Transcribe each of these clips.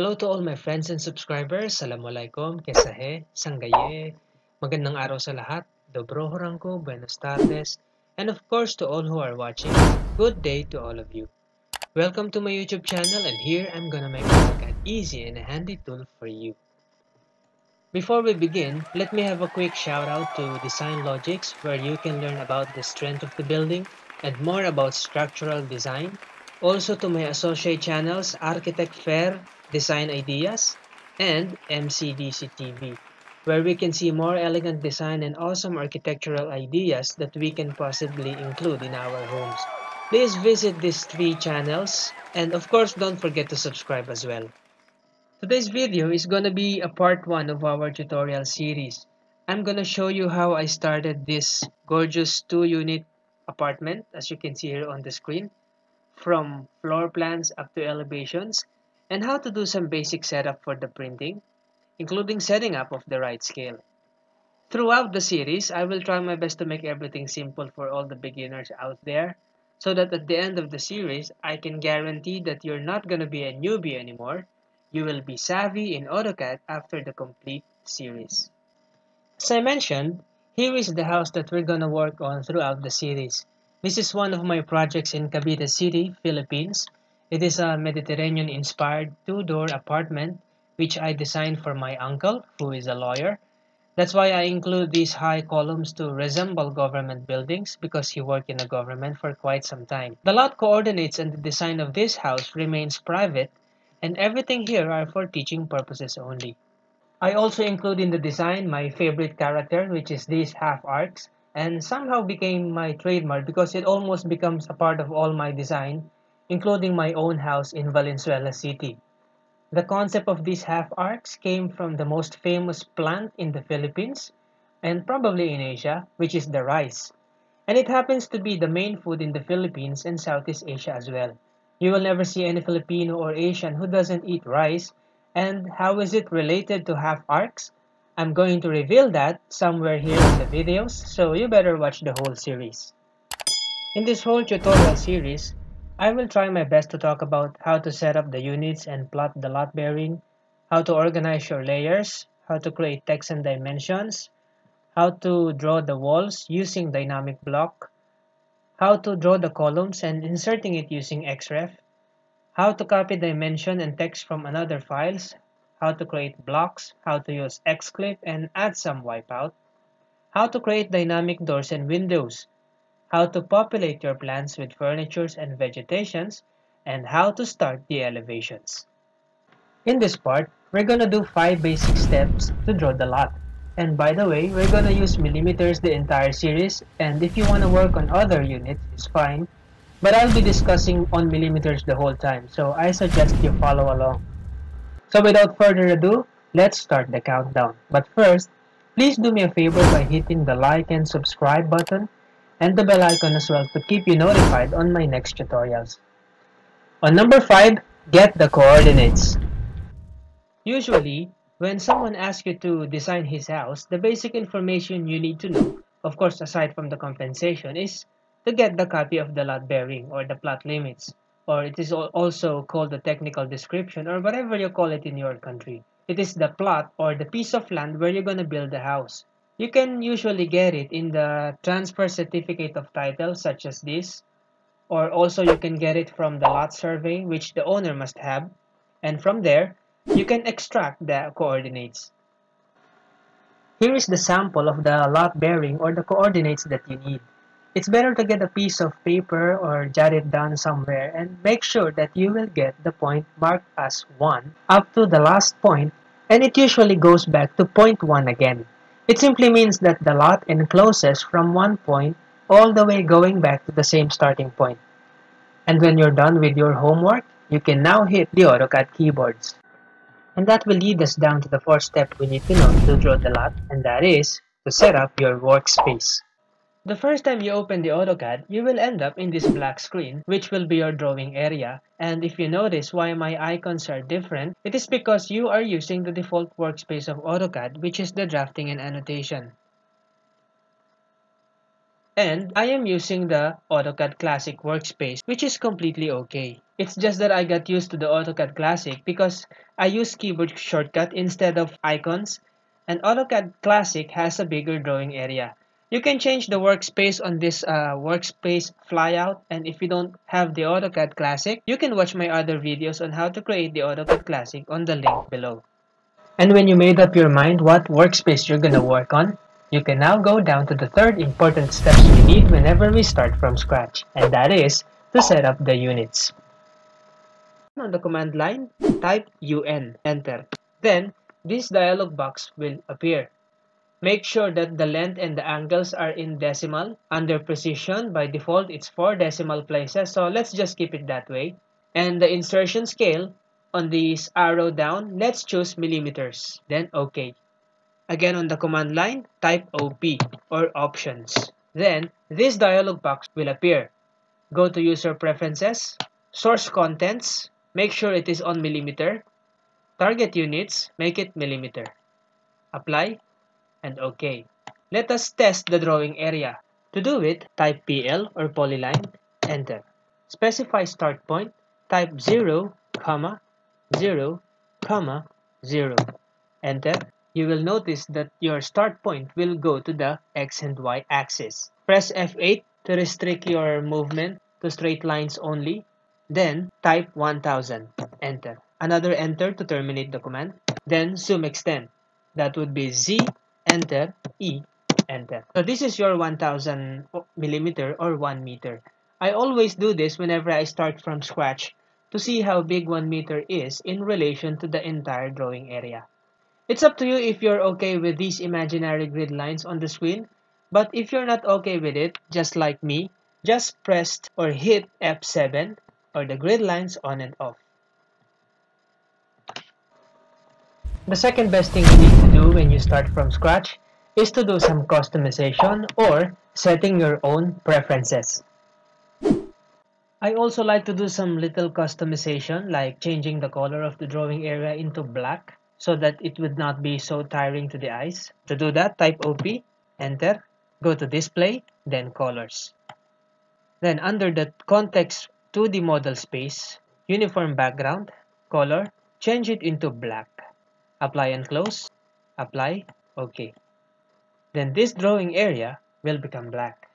Hello to all my friends and subscribers. Assalamualaikum, kesahe, sanggaye, magandang araw sa lahat, dobro horangko, buenos tardes, and of course to all who are watching, good day to all of you. Welcome to my YouTube channel and here I'm gonna make an easy and handy tool for you. Before we begin, let me have a quick shout out to Design Logix where you can learn about the strength of the building and more about structural design. Also to my associate channels Arkitek Fer, Design Ideas, and MCDC TV, where we can see more elegant design and awesome architectural ideas that we can possibly include in our homes. Please visit these three channels and of course don't forget to subscribe as well. Today's video is gonna be a part 1 of our tutorial series. I'm gonna show you how I started this gorgeous 2 unit apartment as you can see here on the screen from floor plans up to elevations and how to do some basic setup for the printing, including setting up of the right scale. Throughout the series, I will try my best to make everything simple for all the beginners out there so that at the end of the series, I can guarantee that you're not to be a newbie anymore. You will be savvy in AutoCAD after the complete series. As I mentioned, here is the house that we're to work on throughout the series. This is one of my projects in Cavite City, Philippines, it is a Mediterranean-inspired two-door apartment which I designed for my uncle, who is a lawyer. That's why I include these high columns to resemble government buildings because he worked in the government for quite some time. The lot coordinates and the design of this house remains private and everything here are for teaching purposes only. I also include in the design my favorite character which is these half arcs and somehow became my trademark because it almost becomes a part of all my design including my own house in Valenzuela City. The concept of these half arcs came from the most famous plant in the Philippines and probably in Asia, which is the rice. And it happens to be the main food in the Philippines and Southeast Asia as well. You will never see any Filipino or Asian who doesn't eat rice. And how is it related to half arcs? I'm going to reveal that somewhere here in the videos, so you better watch the whole series. In this whole tutorial series, I will try my best to talk about how to set up the units and plot the lot bearing, how to organize your layers, how to create text and dimensions, how to draw the walls using dynamic block, how to draw the columns and inserting it using XREF, how to copy dimension and text from another files, how to create blocks, how to use XClip and add some wipeout, how to create dynamic doors and windows, how to populate your plants with furnitures and vegetations, and how to start the elevations. In this part, we're gonna do 5 basic steps to draw the lot. And by the way, we're gonna use millimeters the entire series, and if you wanna work on other units, it's fine. But I'll be discussing on millimeters the whole time, so I suggest you follow along. So without further ado, let's start the countdown. But first, please do me a favor by hitting the like and subscribe button and the bell icon as well to keep you notified on my next tutorials. On number 5, get the coordinates. Usually, when someone asks you to design his house, the basic information you need to know, of course aside from the compensation, is to get the copy of the lot bearing or the plot limits, or it is also called the technical description or whatever you call it in your country. It is the plot or the piece of land where you're going to build the house. You can usually get it in the transfer certificate of title such as this or also you can get it from the lot survey which the owner must have and from there you can extract the coordinates. Here is the sample of the lot bearing or the coordinates that you need. It's better to get a piece of paper or jot it down somewhere and make sure that you will get the point marked as 1 up to the last point and it usually goes back to point 1 again. It simply means that the lot encloses from one point all the way going back to the same starting point. And when you're done with your homework, you can now hit the AutoCAD keyboards. And that will lead us down to the fourth step we need to know to draw the lot, and that is to set up your workspace. The first time you open the AutoCAD, you will end up in this black screen, which will be your drawing area. And if you notice why my icons are different, it is because you are using the default workspace of AutoCAD, which is the drafting and annotation. And I am using the AutoCAD Classic workspace, which is completely okay. It's just that I got used to the AutoCAD Classic because I use keyboard shortcut instead of icons and AutoCAD Classic has a bigger drawing area. You can change the workspace on this uh, workspace flyout and if you don't have the AutoCAD Classic, you can watch my other videos on how to create the AutoCAD Classic on the link below. And when you made up your mind what workspace you're gonna work on, you can now go down to the third important steps we need whenever we start from scratch, and that is to set up the units. On the command line, type UN, enter. Then, this dialog box will appear. Make sure that the length and the angles are in decimal. Under precision, by default, it's 4 decimal places, so let's just keep it that way. And the insertion scale, on this arrow down, let's choose millimeters, then OK. Again on the command line, type OP or options. Then, this dialog box will appear. Go to user preferences, source contents, make sure it is on millimeter, target units, make it millimeter. Apply and OK. Let us test the drawing area. To do it, type PL or polyline, enter. Specify start point, type 0, comma, 0, comma, 0. Enter you will notice that your start point will go to the X and Y axis. Press F8 to restrict your movement to straight lines only. Then type 1000. Enter. Another enter to terminate the command. Then zoom extend. That would be Z, enter, E, enter. So this is your 1000 millimeter or 1 meter. I always do this whenever I start from scratch to see how big 1 meter is in relation to the entire drawing area. It's up to you if you're okay with these imaginary grid lines on the screen, but if you're not okay with it, just like me, just press or hit F7 or the grid lines on and off. The second best thing you need to do when you start from scratch is to do some customization or setting your own preferences. I also like to do some little customization like changing the color of the drawing area into black so that it would not be so tiring to the eyes. To do that, type OP, enter, go to display, then colors. Then under the context 2D model space, uniform background, color, change it into black. Apply and close, apply, OK. Then this drawing area will become black.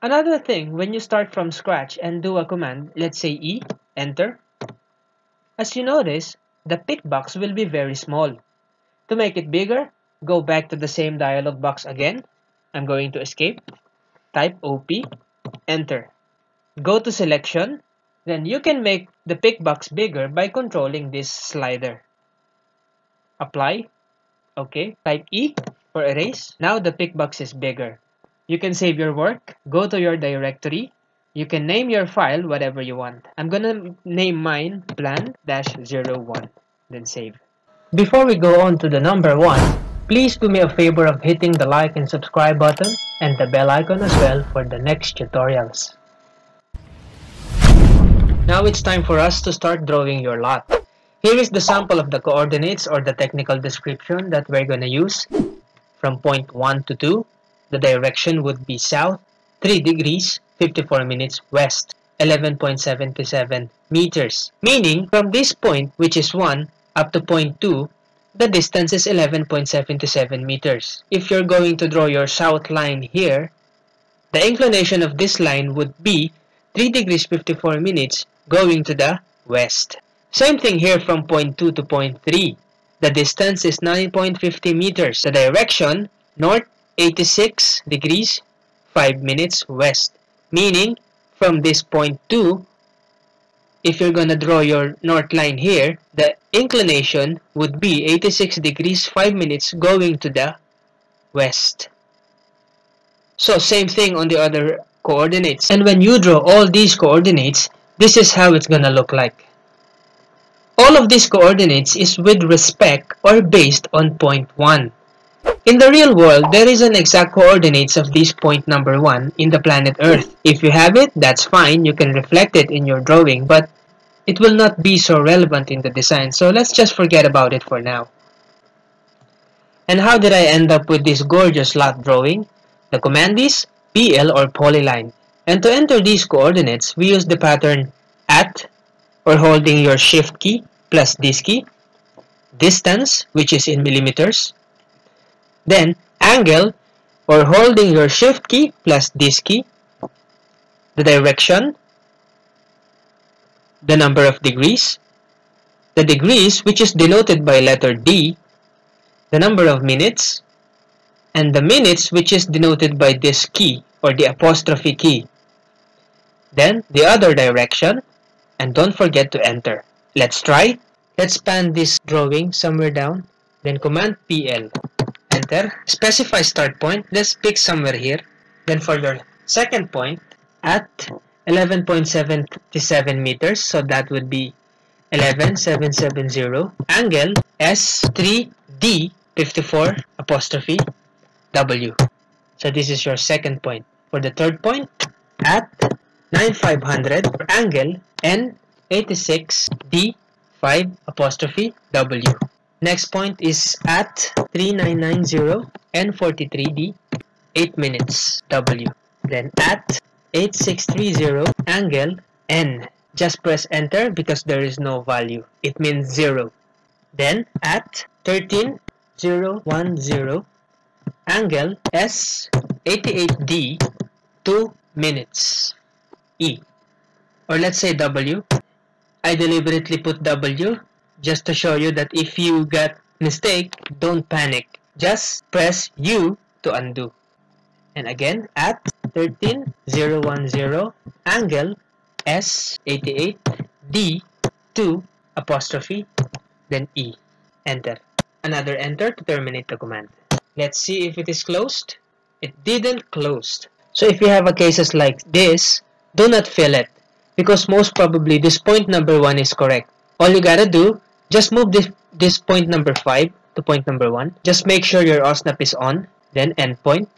Another thing, when you start from scratch and do a command, let's say E, enter, as you notice, the pick box will be very small. To make it bigger, go back to the same dialog box again. I'm going to escape. Type OP, enter. Go to selection. Then you can make the pick box bigger by controlling this slider. Apply. Okay. Type E for erase. Now the pick box is bigger. You can save your work. Go to your directory. You can name your file whatever you want. I'm gonna name mine plan-01, then save. Before we go on to the number 1, please do me a favor of hitting the like and subscribe button and the bell icon as well for the next tutorials. Now it's time for us to start drawing your lot. Here is the sample of the coordinates or the technical description that we're gonna use. From point 1 to 2, the direction would be south, 3 degrees, 54 minutes west, 11.77 meters. Meaning, from this point, which is 1, up to point 2, the distance is 11.77 meters. If you're going to draw your south line here, the inclination of this line would be 3 degrees 54 minutes going to the west. Same thing here from point 2 to point 3. The distance is 9.50 meters. The direction, north 86 degrees 5 minutes west meaning from this point 2 if you're gonna draw your north line here the inclination would be 86 degrees 5 minutes going to the west so same thing on the other coordinates and when you draw all these coordinates this is how it's gonna look like all of these coordinates is with respect or based on point 1 in the real world, there is an exact coordinates of this point number 1 in the planet Earth. If you have it, that's fine, you can reflect it in your drawing, but it will not be so relevant in the design, so let's just forget about it for now. And how did I end up with this gorgeous lot drawing? The command is PL or polyline. And to enter these coordinates, we use the pattern at or holding your shift key plus this key, distance which is in millimeters, then angle or holding your shift key plus this key, the direction, the number of degrees, the degrees which is denoted by letter D, the number of minutes, and the minutes which is denoted by this key or the apostrophe key. Then the other direction and don't forget to enter. Let's try. Let's pan this drawing somewhere down. Then command PL. Enter. Specify start point. Let's pick somewhere here. Then for your second point at 11.77 meters. So that would be 11770. Angle S3D 54 apostrophe W. So this is your second point. For the third point, at 9500 angle N86 D5 apostrophe W. Next point is at 3990 N43 D 8 minutes W. Then at 8630 angle N. Just press enter because there is no value. It means 0. Then at 13010 angle S88D 2 minutes E or let's say W. I deliberately put W just to show you that if you get mistake don't panic. Just press U to undo. And again at 13010 angle S88 D 2 apostrophe then E. Enter. Another enter to terminate the command. Let's see if it is closed. It didn't close so if you have a cases like this do not fill it because most probably this point number 1 is correct. All you gotta do, just move this, this point number 5 to point number 1. Just make sure your OSNAP is on, then endpoint.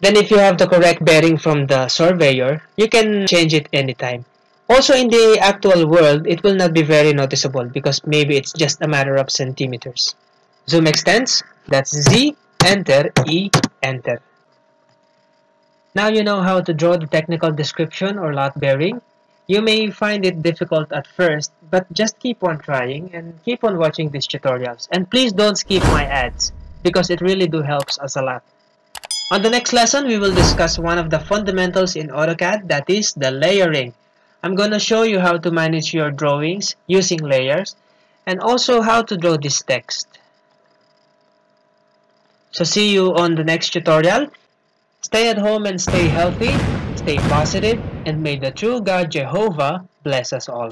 Then if you have the correct bearing from the surveyor, you can change it anytime. Also in the actual world, it will not be very noticeable because maybe it's just a matter of centimeters. Zoom extends, that's Z, enter, E, enter. Now you know how to draw the technical description or lot bearing. You may find it difficult at first, but just keep on trying and keep on watching these tutorials. And please don't skip my ads, because it really do helps us a lot. On the next lesson, we will discuss one of the fundamentals in AutoCAD, that is the layering. I'm going to show you how to manage your drawings using layers, and also how to draw this text. So see you on the next tutorial. Stay at home and stay healthy, stay positive, and may the true God Jehovah bless us all.